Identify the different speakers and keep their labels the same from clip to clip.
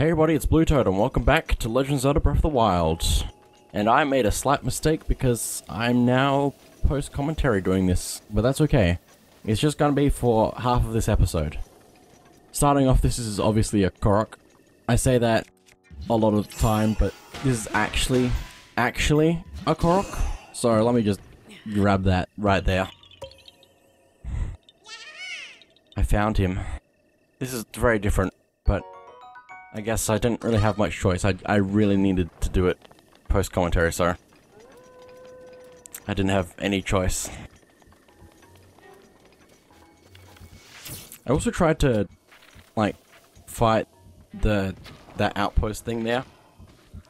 Speaker 1: Hey everybody, it's Blue Toad and welcome back to Legend of Zelda Breath of the Wild. And I made a slight mistake because I'm now post-commentary doing this, but that's okay. It's just gonna be for half of this episode. Starting off, this is obviously a Korok. I say that a lot of the time, but this is actually, actually a Korok. So let me just grab that right there. I found him. This is very different, but I guess I didn't really have much choice. I, I really needed to do it post-commentary, so... I didn't have any choice. I also tried to, like, fight the that outpost thing there,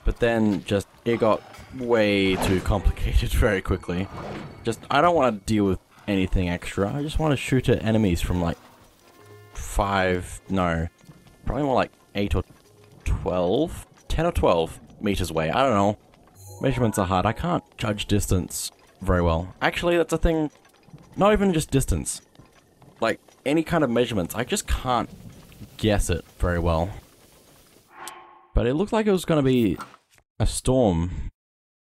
Speaker 1: but then just it got way too complicated very quickly. Just I don't want to deal with anything extra. I just want to shoot at enemies from like five, no, probably more like eight or 12, 10 or 12 meters away. I don't know. Measurements are hard. I can't judge distance very well. Actually, that's a thing. Not even just distance. Like, any kind of measurements. I just can't guess it very well. But it looked like it was going to be a storm.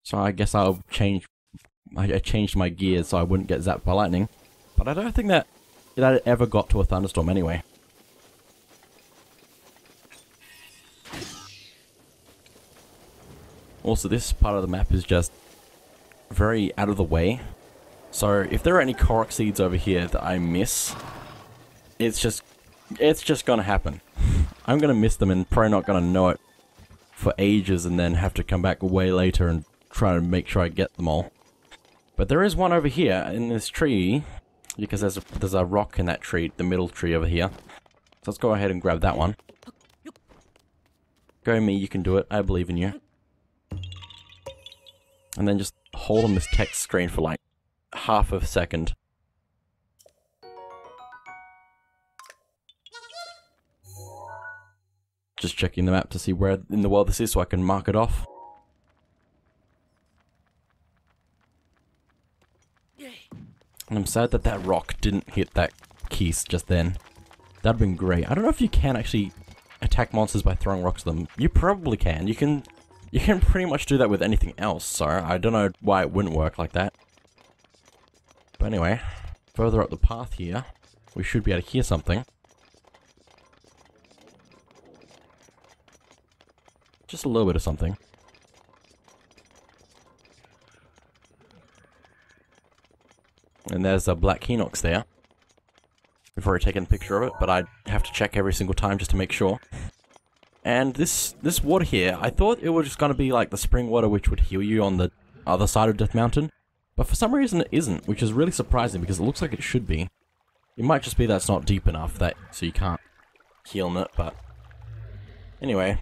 Speaker 1: So I guess I'll change... I changed my gears so I wouldn't get zapped by lightning. But I don't think that that ever got to a thunderstorm anyway. Also, this part of the map is just very out of the way. So, if there are any Korok seeds over here that I miss, it's just, it's just gonna happen. I'm gonna miss them and probably not gonna know it for ages and then have to come back way later and try to make sure I get them all. But there is one over here in this tree, because there's a, there's a rock in that tree, the middle tree over here. So let's go ahead and grab that one. Go me, you can do it. I believe in you and then just hold on this text screen for like half a second. Just checking the map to see where in the world this is so I can mark it off. And I'm sad that that rock didn't hit that Keese just then. That'd been great. I don't know if you can actually attack monsters by throwing rocks at them. You probably can. You can you can pretty much do that with anything else, so I don't know why it wouldn't work like that. But anyway, further up the path here, we should be able to hear something. Just a little bit of something. And there's a black Hinox there. We've already taken a picture of it, but I have to check every single time just to make sure. And this this water here, I thought it was just going to be like the spring water which would heal you on the other side of Death Mountain. But for some reason it isn't, which is really surprising because it looks like it should be. It might just be that it's not deep enough that so you can't heal it, but... Anyway.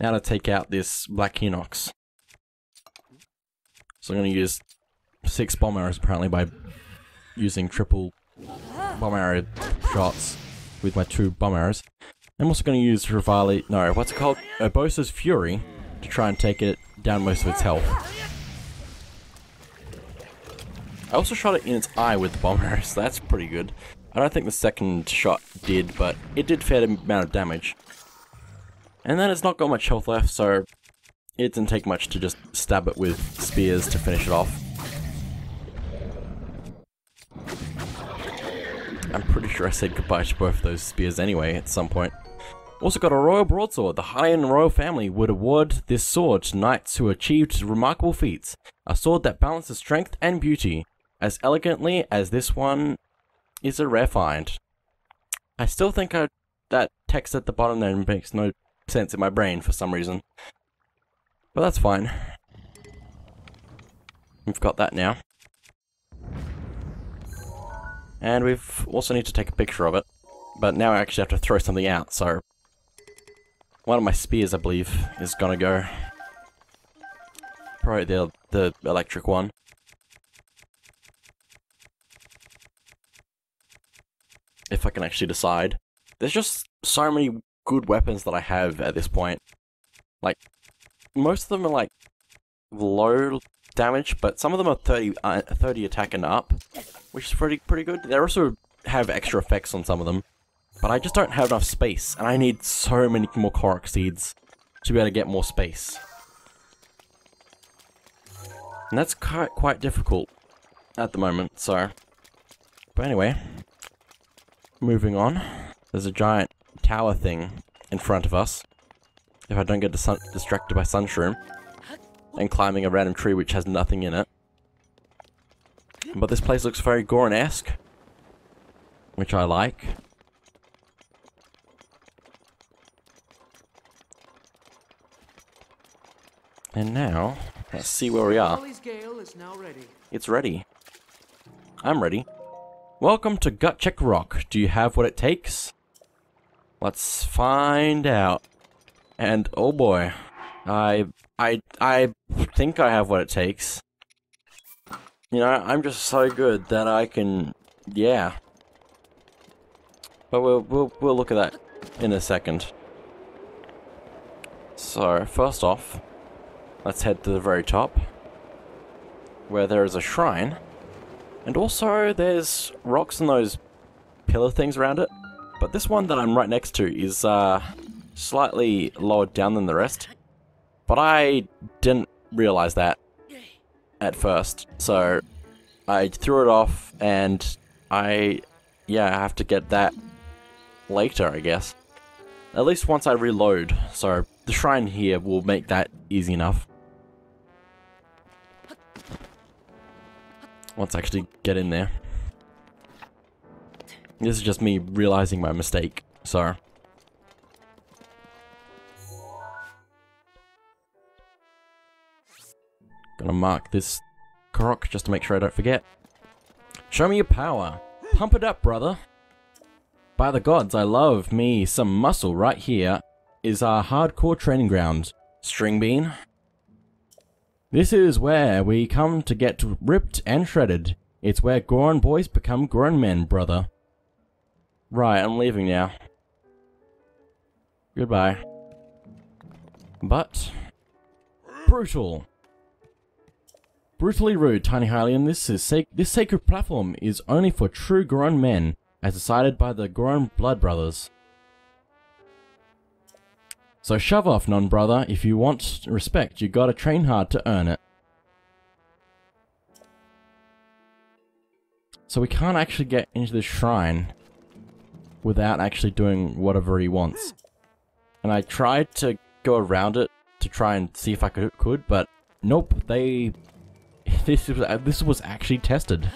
Speaker 1: Now to take out this Black Hinox. So I'm going to use six bomb arrows apparently by using triple bomb arrow shots with my two bomb arrows. I'm also going to use Revali, no, what's it called? Urbosa's Fury to try and take it down most of its health. I also shot it in its eye with the bomb arrow, so that's pretty good. I don't think the second shot did, but it did fair amount of damage. And then it's not got much health left, so it didn't take much to just stab it with spears to finish it off. I'm pretty sure I said goodbye to both of those spears anyway at some point. Also got a royal broadsword. The Hylian royal family would award this sword to knights who achieved remarkable feats. A sword that balances strength and beauty as elegantly as this one is a rare find. I still think I, that text at the bottom there makes no sense in my brain for some reason. But that's fine. We've got that now. And we've also need to take a picture of it. But now I actually have to throw something out, so one of my spears, I believe, is gonna go. Probably the, the electric one. If I can actually decide. There's just so many good weapons that I have at this point. Like, most of them are like low damage, but some of them are 30, uh, 30 attack and up, which is pretty pretty good. They also have extra effects on some of them. But I just don't have enough space, and I need so many more Korok seeds to be able to get more space. And that's quite, quite difficult at the moment, so... But anyway, moving on. There's a giant tower thing in front of us. If I don't get dis distracted by Sunshroom. And climbing a random tree which has nothing in it. But this place looks very Goron-esque. Which I like. And now, let's see where we are. It's ready. I'm ready. Welcome to Gut Check Rock. Do you have what it takes? Let's find out. And oh boy, I I I think I have what it takes. You know, I'm just so good that I can, yeah. But we'll we'll we'll look at that in a second. So first off, let's head to the very top, where there is a shrine, and also there's rocks and those pillar things around it. But this one that I'm right next to is uh, slightly lower down than the rest. But I didn't realize that at first, so I threw it off and I, yeah, I have to get that later, I guess. At least once I reload, so the shrine here will make that easy enough. I actually get in there. This is just me realizing my mistake, so... Gonna mark this Korok just to make sure I don't forget. Show me your power. Pump it up, brother. By the gods, I love me some muscle right here is our hardcore training ground. String bean. This is where we come to get ripped and shredded. It's where Goron boys become grown men, brother. Right, I'm leaving now. Goodbye. But... Brutal. Brutally rude, Tiny Hylian. This is sac this sacred platform is only for true Goron men, as decided by the Goron Blood Brothers. So shove off, non-brother. If you want respect, you gotta train hard to earn it. So we can't actually get into the shrine without actually doing whatever he wants. And I tried to go around it to try and see if I could, could but nope, they this was, uh, this was actually tested.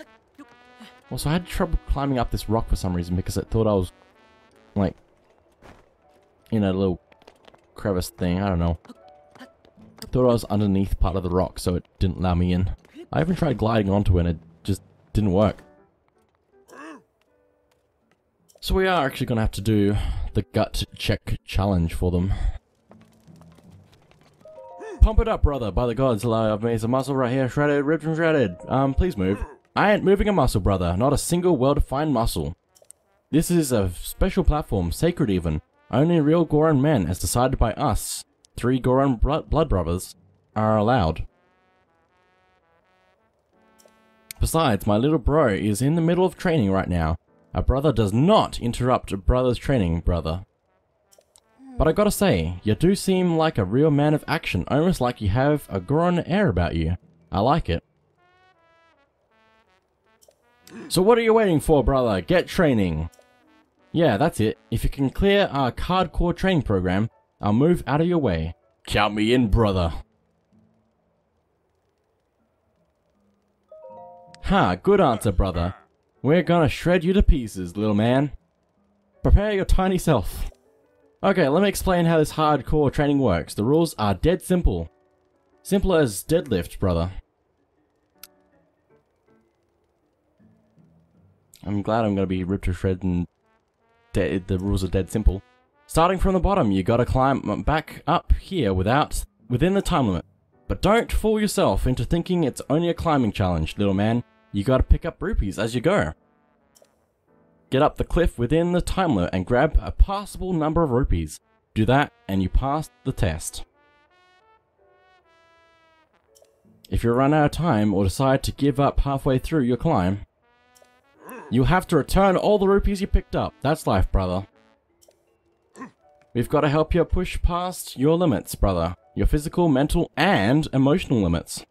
Speaker 1: Also, I had trouble climbing up this rock for some reason because I thought I was, like, in a little crevice thing. I don't know. Thought I was underneath part of the rock, so it didn't allow me in. I even tried gliding onto it and it just didn't work. So we are actually going to have to do the gut check challenge for them. Pump it up, brother. By the gods, I've made some muscle right here, shredded, ripped and shredded. Um, please move. I ain't moving a muscle, brother. Not a single well-defined muscle. This is a special platform, sacred even. Only real Goron men, as decided by us, three Goron blood brothers, are allowed. Besides, my little bro is in the middle of training right now. A brother does not interrupt a brother's training, brother. But I gotta say, you do seem like a real man of action, almost like you have a Goron air about you. I like it. So what are you waiting for, brother? Get training! Yeah, that's it. If you can clear our hardcore training program, I'll move out of your way. Count me in, brother. Ha, good answer, brother. We're gonna shred you to pieces, little man. Prepare your tiny self. Okay, let me explain how this hardcore training works. The rules are dead simple. Simple as deadlift, brother. I'm glad I'm to be ripped to shreds and the rules are dead simple. Starting from the bottom, you gotta climb back up here without within the time limit. But don't fool yourself into thinking it's only a climbing challenge, little man. You gotta pick up rupees as you go. Get up the cliff within the time limit and grab a passable number of rupees. Do that and you pass the test. If you run out of time or decide to give up halfway through your climb, you'll have to return all the rupees you picked up. That's life, brother. We've got to help you push past your limits, brother. Your physical, mental, and emotional limits.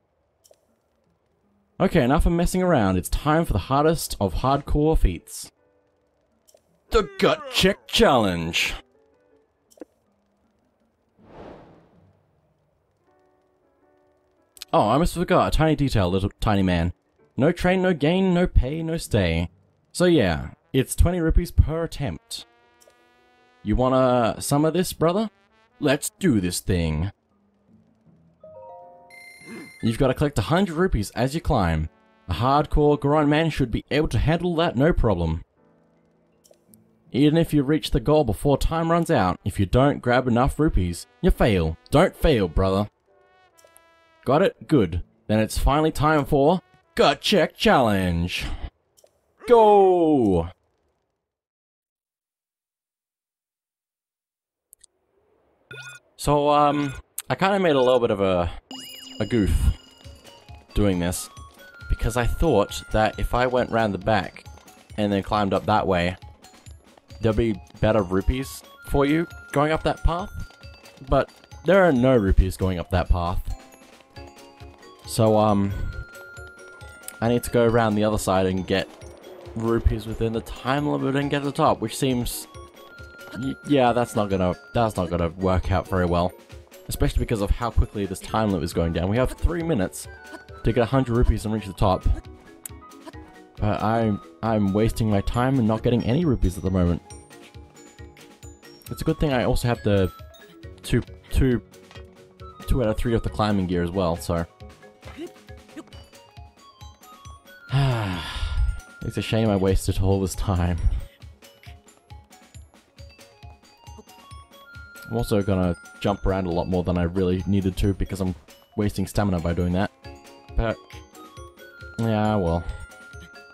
Speaker 1: Okay, enough of messing around. It's time for the hardest of hardcore feats. The Gut Check Challenge. Oh, I almost forgot a tiny detail, little tiny man. No train, no gain, no pay, no stay. So yeah, it's 20 rupees per attempt. You wanna of this, brother? Let's do this thing. You've got to collect 100 rupees as you climb. A hardcore Goron man should be able to handle that no problem. Even if you reach the goal before time runs out, if you don't grab enough rupees, you fail. Don't fail, brother. Got it? Good. Then it's finally time for Gut Check Challenge. Go! So, um, I kind of made a little bit of a, a goof doing this because I thought that if I went round the back and then climbed up that way, there'd be better rupees for you going up that path. But there are no rupees going up that path. So, um, I need to go around the other side and get rupees within the time limit and get to the top, which seems... yeah, that's not gonna, that's not gonna work out very well. Especially because of how quickly this time limit is going down. We have three minutes to get 100 rupees and reach the top. But I'm, I'm wasting my time and not getting any rupees at the moment. It's a good thing I also have the two, two, two out of three of the climbing gear as well, so... it's a shame I wasted all this time. I'm also gonna jump around a lot more than I really needed to because I'm wasting stamina by doing that. But, yeah, well.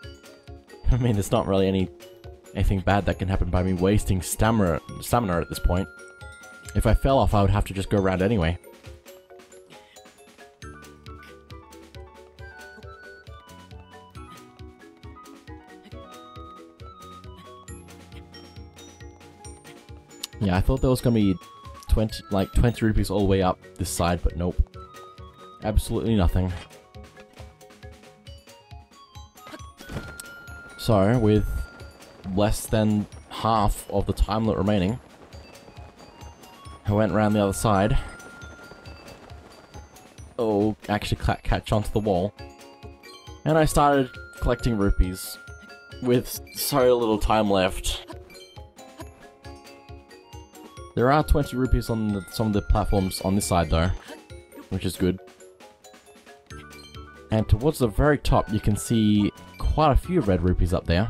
Speaker 1: I mean, there's not really any anything bad that can happen by me wasting stamina, stamina at this point. If I fell off, I would have to just go around anyway. Yeah, I thought there was gonna be 20, like 20 rupees all the way up this side, but nope. Absolutely nothing. So, with less than half of the time limit remaining, I went around the other side. Oh, actually catch onto the wall. And I started collecting rupees with so little time left. There are 20 rupees on the, some of the platforms on this side though, which is good. And towards the very top you can see quite a few red rupees up there.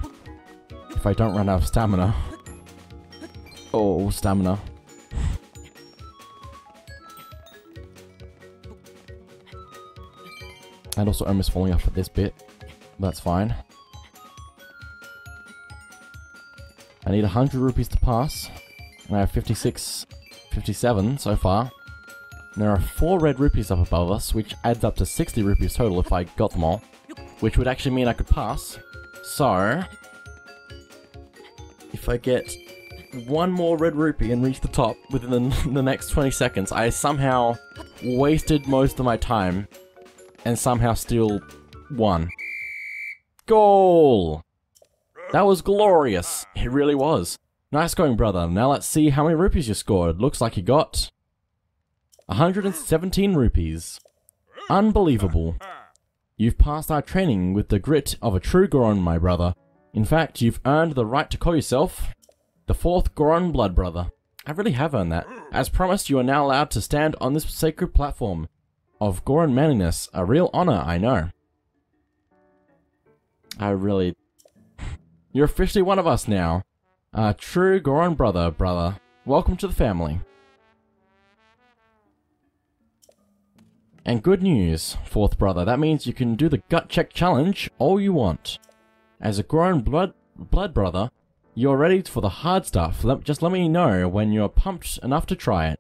Speaker 1: If I don't run out of stamina. Oh, oh stamina. and also almost falling off at this bit. That's fine. I need 100 rupees to pass. I have 56, 57 so far. And there are 4 red rupees up above us, which adds up to 60 rupees total if I got them all which would actually mean I could pass. So, if I get one more red rupee and reach the top within the, the next 20 seconds, I somehow wasted most of my time and somehow still won. Goal! That was glorious. It really was. Nice going, brother. Now let's see how many rupees you scored. Looks like you got 117 rupees. Unbelievable. You've passed our training with the grit of a true Goron, my brother. In fact, you've earned the right to call yourself the fourth Goron Blood Brother. I really have earned that. As promised, you are now allowed to stand on this sacred platform of Goron manliness. A real honor, I know. I really... You're officially one of us now. A true Goron brother, brother. Welcome to the family. And good news, fourth brother, that means you can do the gut check challenge all you want. As a Goron blood blood brother, you're ready for the hard stuff. Let, just let me know when you're pumped enough to try it.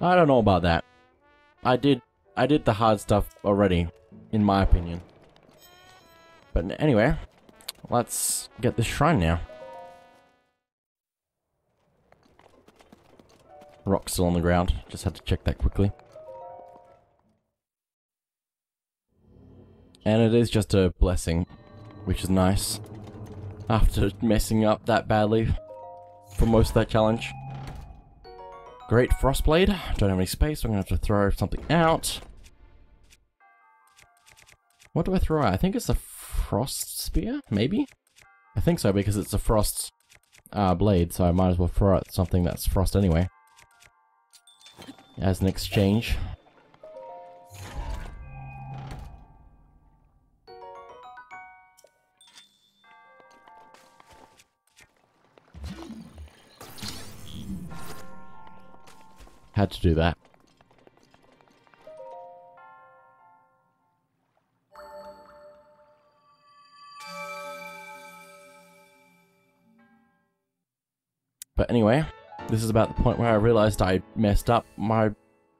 Speaker 1: I don't know about that. I did I did the hard stuff already, in my opinion. But anyway, let's get this shrine now. Rock still on the ground. Just had to check that quickly. And it is just a blessing, which is nice. After messing up that badly for most of that challenge. Great Frostblade. Don't have any space, so I'm going to have to throw something out. What do I throw out? I think it's a Frost Spear, maybe? I think so, because it's a Frost uh, blade, so I might as well throw out something that's Frost anyway. As an exchange. Had to do that. But anyway, this is about the point where I realized I messed up my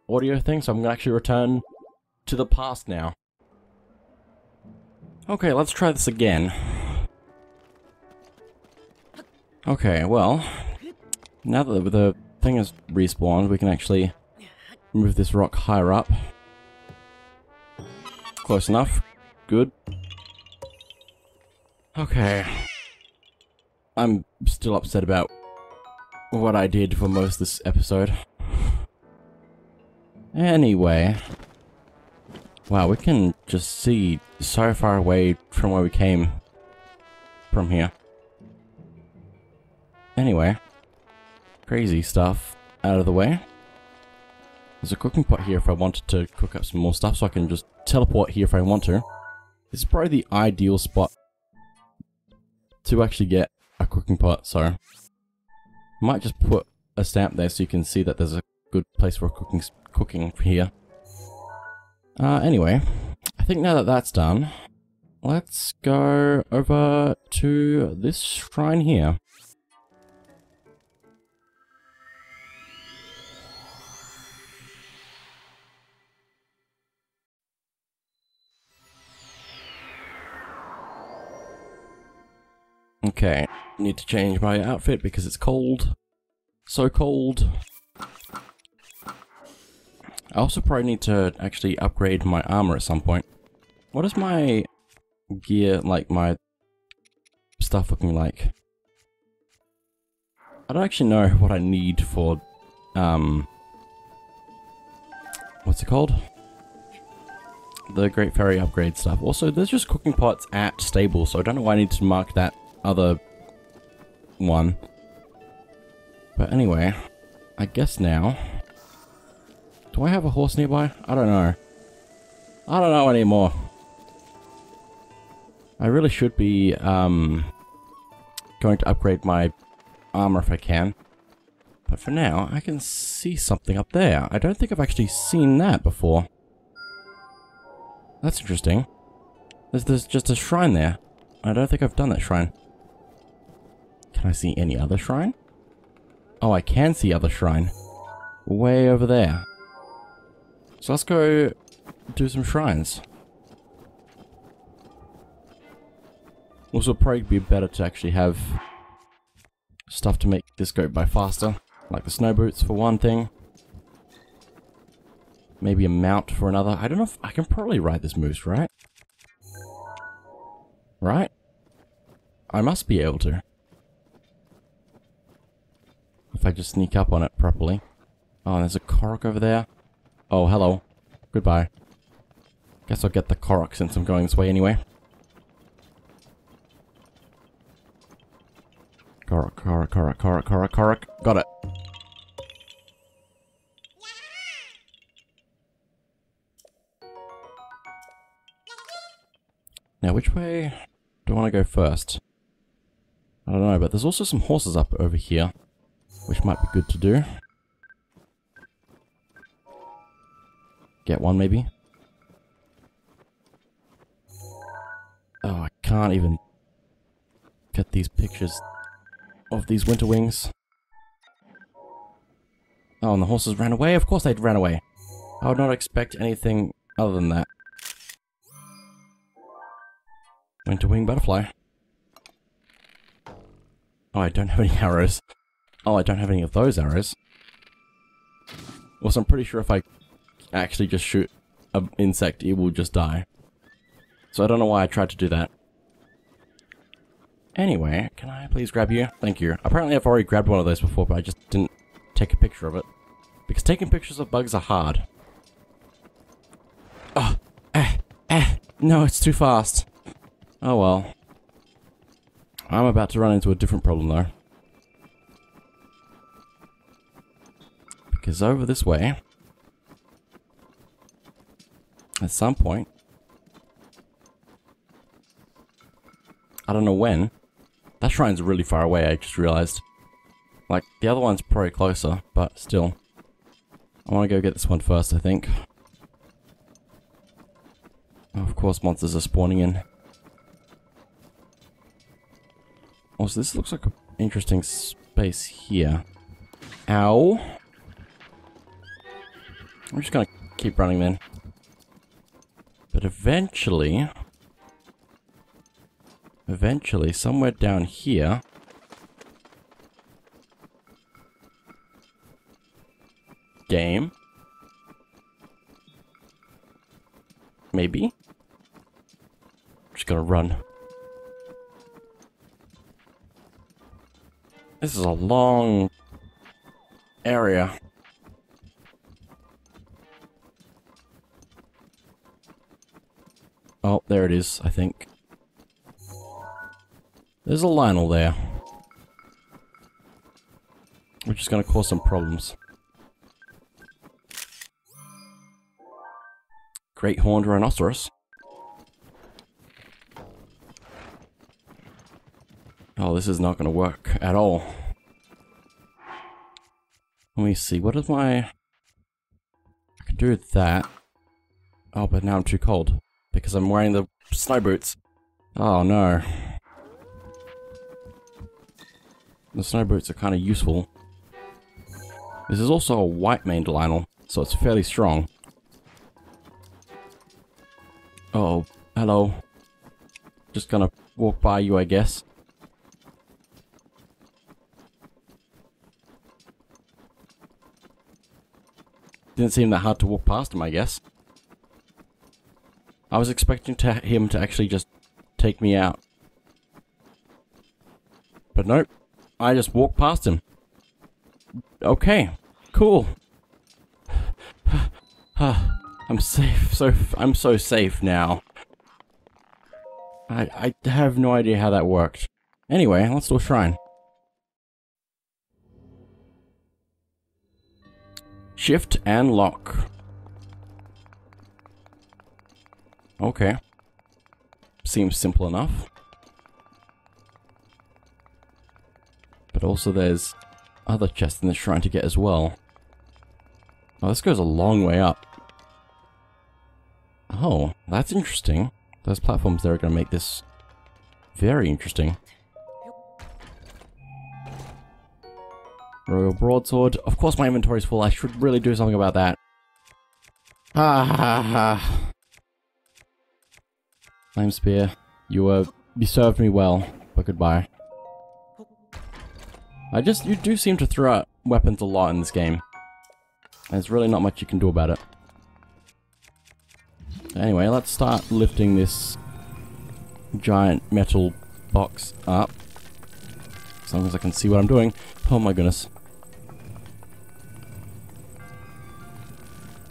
Speaker 1: audio thing, so I'm gonna actually return to the past now. Okay, let's try this again. Okay, well, now that the thing has respawned, we can actually move this rock higher up. Close enough. Good. Okay. I'm still upset about what I did for most of this episode. Anyway. Wow, we can just see so far away from where we came from here. Anyway. Crazy stuff out of the way. There's a cooking pot here if I wanted to cook up some more stuff, so I can just teleport here if I want to. This is probably the ideal spot to actually get a cooking pot, so might just put a stamp there so you can see that there's a good place for cooking cooking here. Uh, anyway, I think now that that's done, let's go over to this shrine here. Okay, need to change my outfit because it's cold. So cold. I also probably need to actually upgrade my armor at some point. What is my gear, like my stuff looking like? I don't actually know what I need for, um, what's it called? The Great Fairy upgrade stuff. Also, there's just cooking pots at stable, so I don't know why I need to mark that other one. But anyway, I guess now... Do I have a horse nearby? I don't know. I don't know anymore. I really should be um, going to upgrade my armor if I can. But for now, I can see something up there. I don't think I've actually seen that before. That's interesting. There's, there's just a shrine there. I don't think I've done that shrine. Can I see any other shrine? Oh, I can see other shrine. Way over there. So let's go do some shrines. Also, probably be better to actually have stuff to make this go by faster. Like the snow boots for one thing. Maybe a mount for another. I don't know if I can probably ride this moose, right? Right? I must be able to. If I just sneak up on it properly. Oh, there's a Korok over there. Oh, hello. Goodbye. Guess I'll get the Korok since I'm going this way anyway. Korok, Korok, Korok, Korok, Korok, Korok. Got it. Now, which way do I want to go first? I don't know, but there's also some horses up over here which might be good to do. Get one, maybe. Oh, I can't even get these pictures of these winter wings. Oh, and the horses ran away? Of course they'd ran away. I would not expect anything other than that. Winter wing butterfly. Oh, I don't have any arrows. Oh, I don't have any of those arrows. Also, I'm pretty sure if I actually just shoot an insect, it will just die. So I don't know why I tried to do that. Anyway, can I please grab you? Thank you. Apparently I've already grabbed one of those before, but I just didn't take a picture of it. Because taking pictures of bugs are hard. Oh, eh, eh, no, it's too fast. Oh well. I'm about to run into a different problem though. Because over this way, at some point, I don't know when, that shrine's really far away, I just realized. Like, the other one's probably closer, but still. I want to go get this one first, I think. Of course, monsters are spawning in. Also, this looks like an interesting space here. Ow. I'm just gonna keep running then. But eventually... Eventually, somewhere down here... Game? Maybe? Just gonna run. This is a long area. Oh, there it is, I think. There's a Lynel there. Which is going to cause some problems. Great horned rhinoceros. Oh, this is not going to work at all. Let me see, what is my... I can do that. Oh, but now I'm too cold. Because I'm wearing the snow boots. Oh no. The snow boots are kind of useful. This is also a white maned Lynel, so it's fairly strong. oh, hello. Just gonna walk by you, I guess. Didn't seem that hard to walk past him, I guess. I was expecting to him to actually just take me out. But nope. I just walked past him. Okay. Cool. I'm safe. So I'm so safe now. I I have no idea how that worked. Anyway, let's do a shrine. Shift and lock. Okay. Seems simple enough. But also there's other chests in the shrine to get as well. Oh, this goes a long way up. Oh, that's interesting. Those platforms there are going to make this very interesting. Royal Broadsword. Of course my inventory's full. I should really do something about that. Ah. Flame Spear, you were you served me well, but goodbye. I just you do seem to throw out weapons a lot in this game. There's really not much you can do about it. Anyway, let's start lifting this giant metal box up. As long as I can see what I'm doing. Oh my goodness.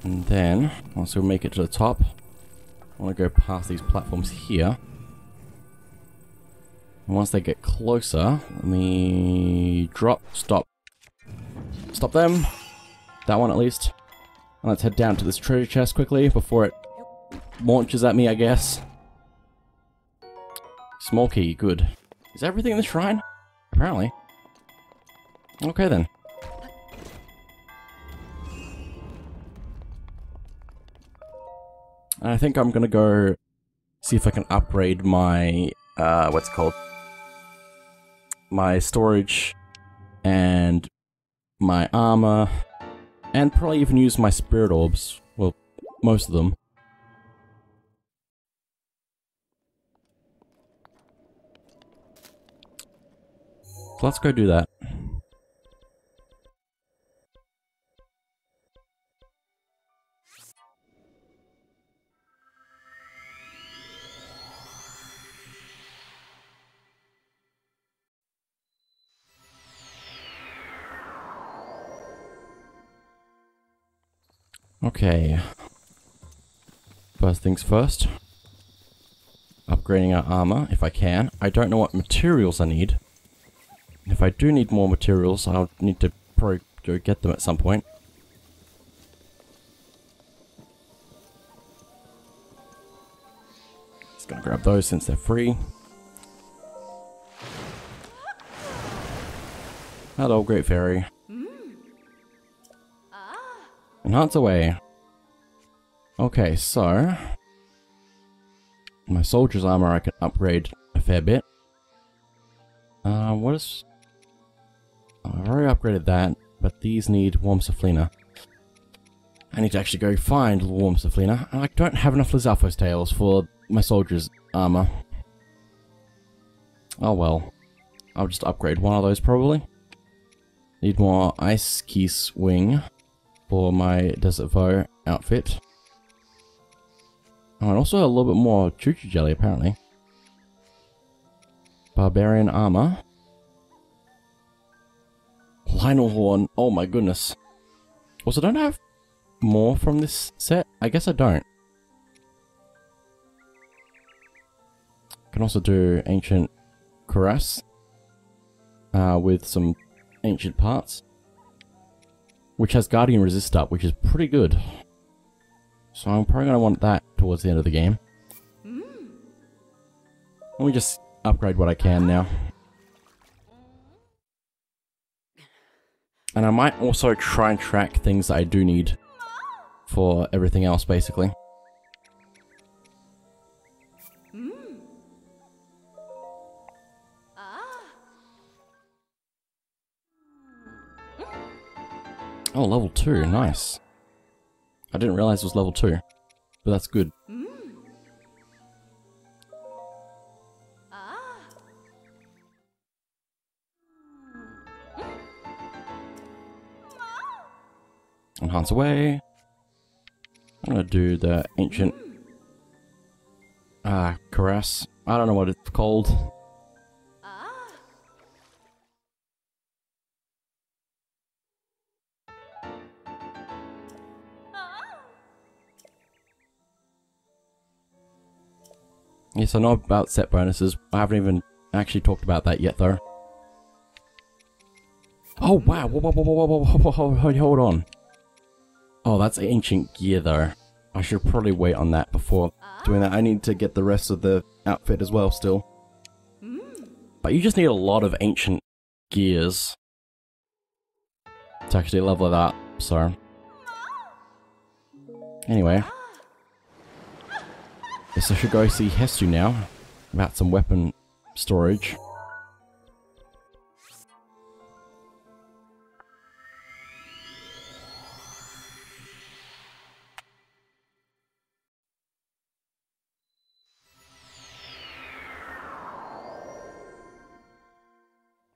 Speaker 1: And then, once we make it to the top, I want to go past these platforms here. And once they get closer, let me drop, stop. Stop them. That one at least. And let's head down to this treasure chest quickly before it launches at me, I guess. Small key, good. Is everything in the shrine? Apparently. Okay then. I think I'm gonna go see if I can upgrade my, uh, what's called? My storage and my armor and probably even use my spirit orbs. Well, most of them. So let's go do that. Okay. First things first. Upgrading our armor, if I can. I don't know what materials I need. If I do need more materials, I'll need to probably go get them at some point. Just gonna grab those since they're free. Hello, Great Fairy. Enhance way. Okay, so... My soldier's armor I can upgrade a fair bit. Uh, what is... I've already upgraded that, but these need Warm Safflina. I need to actually go find Warm Safflina. I don't have enough Lizalfos tails for my soldier's armor. Oh well. I'll just upgrade one of those probably. Need more Ice Keese Wing for my Desert Voe outfit. Oh, and also a little bit more Chuchu Jelly apparently. Barbarian Armor. Lynel Horn. Oh my goodness. Also, don't I have more from this set? I guess I don't. Can also do Ancient Cuirass. Uh, with some ancient parts. Which has Guardian Resist up, which is pretty good. So I'm probably going to want that towards the end of the game. Let me just upgrade what I can now. And I might also try and track things that I do need for everything else, basically. Oh, level 2, nice. I didn't realize it was level 2, but that's good. Enhance away. I'm gonna do the ancient uh caress. I don't know what it's called. Yes, I know about set bonuses. I haven't even actually talked about that yet, though. Oh, wow. Whoa, whoa, whoa, whoa, whoa, whoa, whoa, hold on. Oh, that's ancient gear, though. I should probably wait on that before doing that. I need to get the rest of the outfit as well, still. But you just need a lot of ancient gears to actually level up, so... Anyway. Guess I should go see Hestu now about some weapon storage.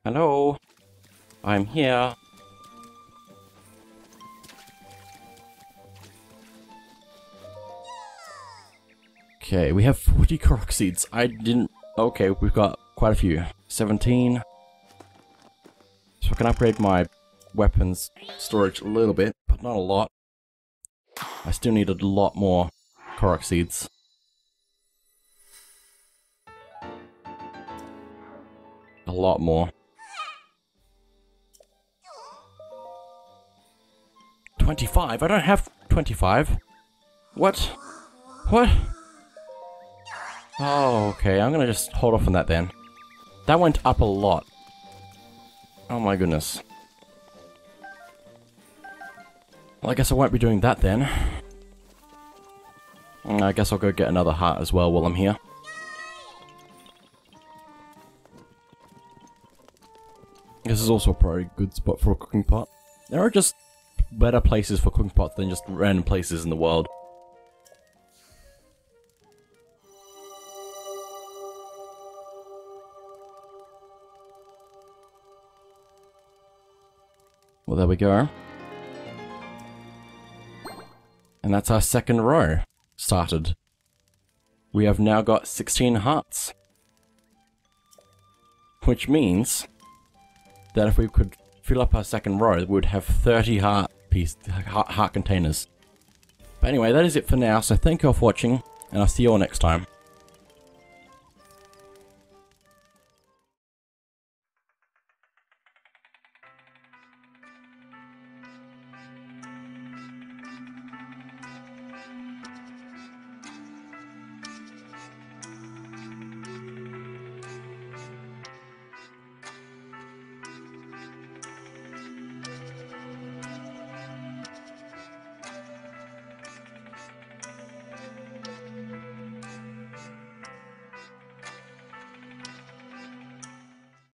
Speaker 1: Hello, I'm here. Okay, we have 40 Korok seeds. I didn't... Okay, we've got quite a few. 17. So I can upgrade my weapons storage a little bit, but not a lot. I still need a lot more Korok seeds. A lot more. 25? I don't have 25. What? What? Oh, okay. I'm gonna just hold off on that then. That went up a lot. Oh my goodness. Well, I guess I won't be doing that then. Mm, I guess I'll go get another heart as well while I'm here. This is also a pretty good spot for a cooking pot. There are just better places for cooking pots than just random places in the world. Well, there we go. And that's our second row started. We have now got 16 hearts. Which means that if we could fill up our second row, we would have 30 heart piece heart, heart containers. But anyway, that is it for now, so thank you all for watching, and I'll see you all next time.